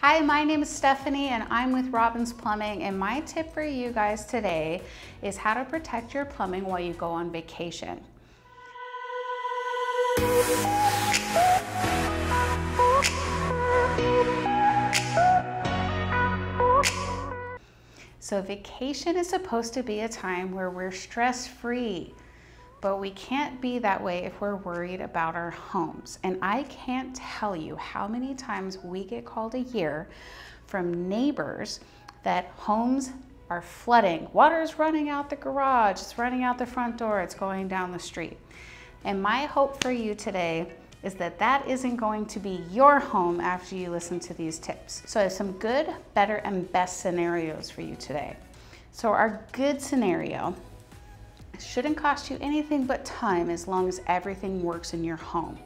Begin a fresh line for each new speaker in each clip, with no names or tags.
Hi, my name is Stephanie and I'm with Robins Plumbing and my tip for you guys today is how to protect your plumbing while you go on vacation. So vacation is supposed to be a time where we're stress-free, but we can't be that way if we're worried about our homes. And I can't tell you how many times we get called a year from neighbors that homes are flooding. Water's running out the garage, it's running out the front door, it's going down the street. And my hope for you today is that that isn't going to be your home after you listen to these tips. So I have some good, better, and best scenarios for you today. So our good scenario shouldn't cost you anything but time as long as everything works in your home.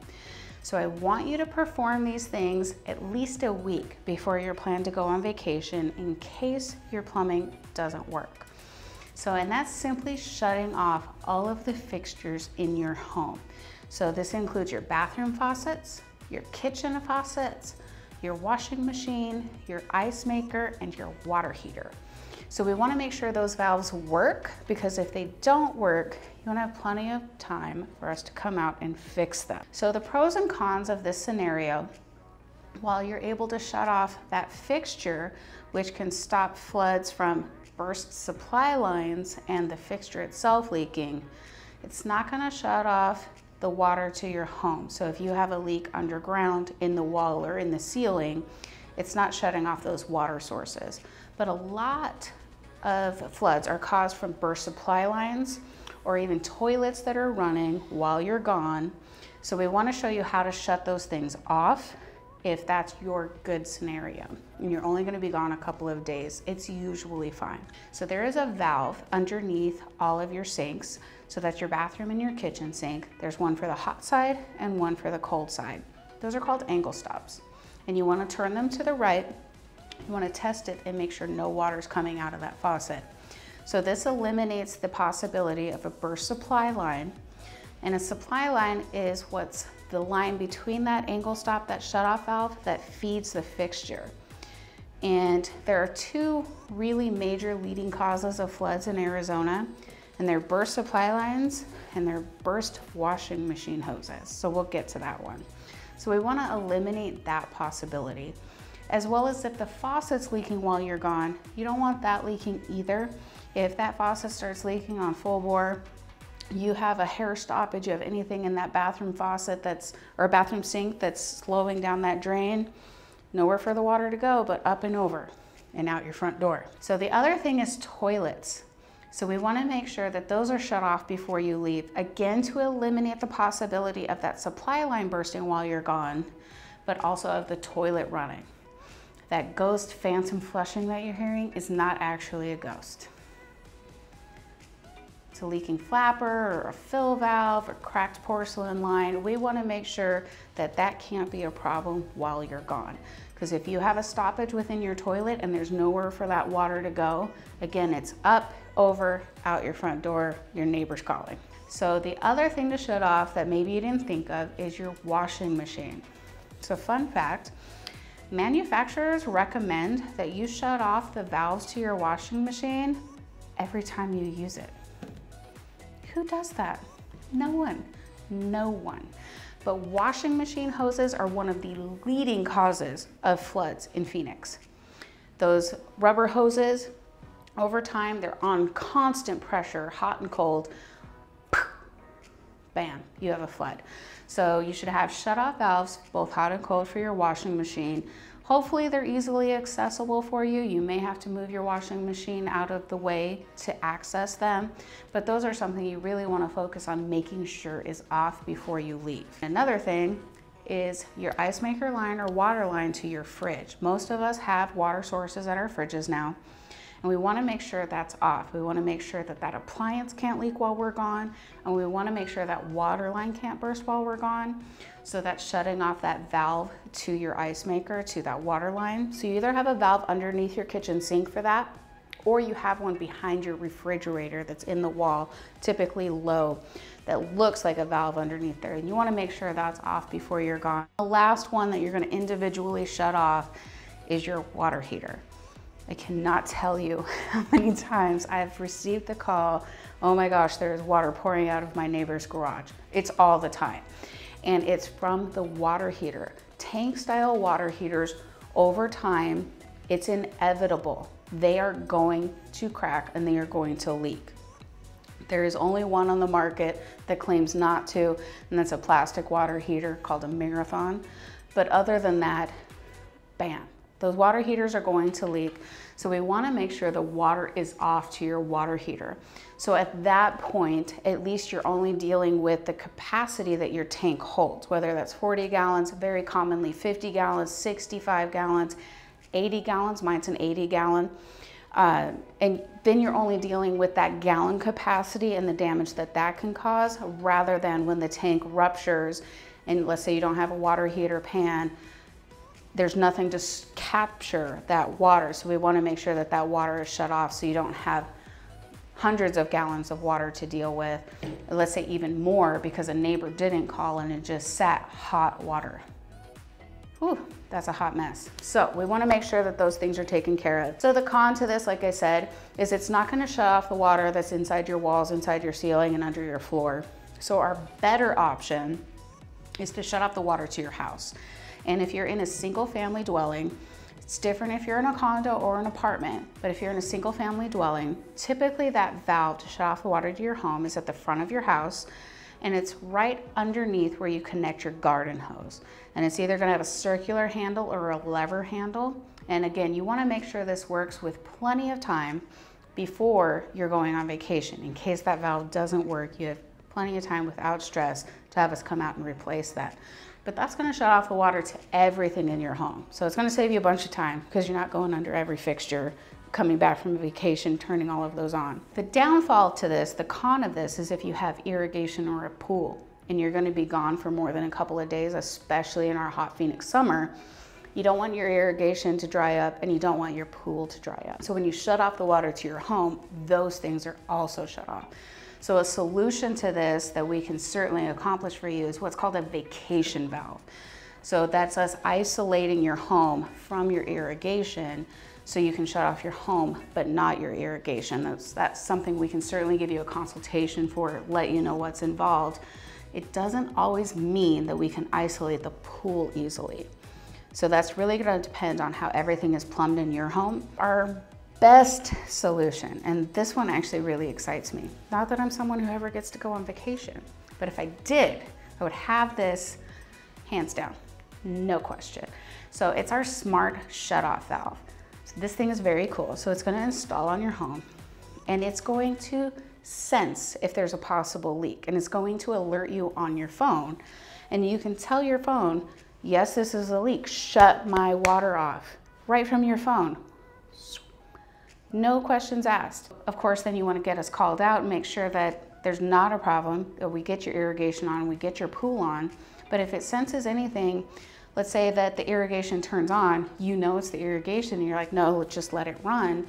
So I want you to perform these things at least a week before you're planned to go on vacation in case your plumbing doesn't work. So, and that's simply shutting off all of the fixtures in your home. So this includes your bathroom faucets, your kitchen faucets, your washing machine, your ice maker, and your water heater. So we wanna make sure those valves work because if they don't work, you wanna have plenty of time for us to come out and fix them. So the pros and cons of this scenario, while you're able to shut off that fixture, which can stop floods from burst supply lines and the fixture itself leaking, it's not gonna shut off the water to your home. So if you have a leak underground in the wall or in the ceiling, it's not shutting off those water sources. But a lot of floods are caused from burst supply lines or even toilets that are running while you're gone. So we wanna show you how to shut those things off if that's your good scenario and you're only gonna be gone a couple of days, it's usually fine. So there is a valve underneath all of your sinks. So that's your bathroom and your kitchen sink. There's one for the hot side and one for the cold side. Those are called angle stops. And you wanna turn them to the right. You wanna test it and make sure no water's coming out of that faucet. So this eliminates the possibility of a burst supply line. And a supply line is what's the line between that angle stop, that shutoff valve that feeds the fixture. And there are two really major leading causes of floods in Arizona, and they're burst supply lines and they're burst washing machine hoses. So we'll get to that one. So we wanna eliminate that possibility. As well as if the faucet's leaking while you're gone, you don't want that leaking either. If that faucet starts leaking on full bore, you have a hair stoppage of anything in that bathroom faucet that's, or bathroom sink that's slowing down that drain, nowhere for the water to go but up and over and out your front door. So the other thing is toilets. So we wanna make sure that those are shut off before you leave, again to eliminate the possibility of that supply line bursting while you're gone, but also of the toilet running. That ghost phantom flushing that you're hearing is not actually a ghost a leaking flapper or a fill valve or cracked porcelain line, we wanna make sure that that can't be a problem while you're gone. Because if you have a stoppage within your toilet and there's nowhere for that water to go, again, it's up, over, out your front door, your neighbor's calling. So the other thing to shut off that maybe you didn't think of is your washing machine. So fun fact, manufacturers recommend that you shut off the valves to your washing machine every time you use it. Who does that? No one, no one. But washing machine hoses are one of the leading causes of floods in Phoenix. Those rubber hoses, over time, they're on constant pressure, hot and cold. Bam, you have a flood. So you should have shut off valves, both hot and cold for your washing machine. Hopefully they're easily accessible for you. You may have to move your washing machine out of the way to access them, but those are something you really wanna focus on making sure is off before you leave. Another thing is your ice maker line or water line to your fridge. Most of us have water sources at our fridges now. And we wanna make sure that's off. We wanna make sure that that appliance can't leak while we're gone. And we wanna make sure that water line can't burst while we're gone. So that's shutting off that valve to your ice maker, to that water line. So you either have a valve underneath your kitchen sink for that, or you have one behind your refrigerator that's in the wall, typically low, that looks like a valve underneath there. And you wanna make sure that's off before you're gone. The last one that you're gonna individually shut off is your water heater. I cannot tell you how many times I've received the call, oh my gosh, there's water pouring out of my neighbor's garage. It's all the time. And it's from the water heater. Tank style water heaters over time, it's inevitable. They are going to crack and they are going to leak. There is only one on the market that claims not to, and that's a plastic water heater called a Marathon. But other than that, bam, those water heaters are going to leak. So we wanna make sure the water is off to your water heater. So at that point, at least you're only dealing with the capacity that your tank holds, whether that's 40 gallons, very commonly 50 gallons, 65 gallons, 80 gallons, mine's an 80 gallon. Uh, and then you're only dealing with that gallon capacity and the damage that that can cause rather than when the tank ruptures and let's say you don't have a water heater pan, there's nothing to capture that water. So we want to make sure that that water is shut off so you don't have hundreds of gallons of water to deal with. Let's say even more because a neighbor didn't call and it just sat hot water. Whew, that's a hot mess. So we wanna make sure that those things are taken care of. So the con to this, like I said, is it's not gonna shut off the water that's inside your walls, inside your ceiling, and under your floor. So our better option is to shut off the water to your house. And if you're in a single family dwelling, it's different if you're in a condo or an apartment, but if you're in a single family dwelling, typically that valve to shut off the water to your home is at the front of your house and it's right underneath where you connect your garden hose. And it's either gonna have a circular handle or a lever handle. And again, you wanna make sure this works with plenty of time before you're going on vacation. In case that valve doesn't work, you have plenty of time without stress to have us come out and replace that but that's gonna shut off the water to everything in your home. So it's gonna save you a bunch of time because you're not going under every fixture, coming back from vacation, turning all of those on. The downfall to this, the con of this is if you have irrigation or a pool and you're gonna be gone for more than a couple of days, especially in our hot Phoenix summer, you don't want your irrigation to dry up and you don't want your pool to dry up. So when you shut off the water to your home, those things are also shut off. So a solution to this that we can certainly accomplish for you is what's called a vacation valve. So that's us isolating your home from your irrigation so you can shut off your home but not your irrigation. That's, that's something we can certainly give you a consultation for, let you know what's involved. It doesn't always mean that we can isolate the pool easily. So that's really gonna depend on how everything is plumbed in your home. Our best solution, and this one actually really excites me. Not that I'm someone who ever gets to go on vacation, but if I did, I would have this hands down, no question. So it's our smart shut off valve. So this thing is very cool. So it's gonna install on your home and it's going to sense if there's a possible leak and it's going to alert you on your phone. And you can tell your phone, yes, this is a leak, shut my water off right from your phone no questions asked. Of course, then you want to get us called out and make sure that there's not a problem, that we get your irrigation on, we get your pool on. But if it senses anything, let's say that the irrigation turns on, you know it's the irrigation, and you're like, no, let's just let it run.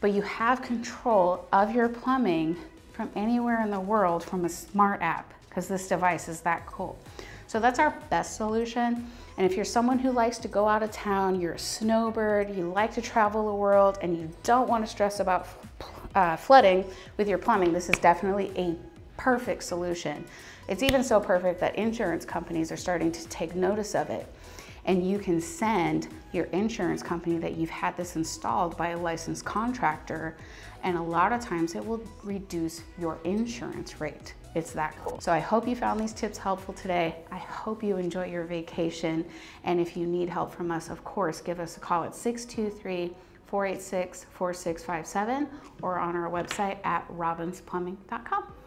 But you have control of your plumbing from anywhere in the world from a smart app, because this device is that cool. So that's our best solution. And if you're someone who likes to go out of town, you're a snowbird, you like to travel the world, and you don't want to stress about uh, flooding with your plumbing, this is definitely a perfect solution. It's even so perfect that insurance companies are starting to take notice of it. And you can send your insurance company that you've had this installed by a licensed contractor, and a lot of times it will reduce your insurance rate. It's that cool. So I hope you found these tips helpful today. I hope you enjoy your vacation. And if you need help from us, of course, give us a call at 623 486 4657 or on our website at robinsplumbing.com.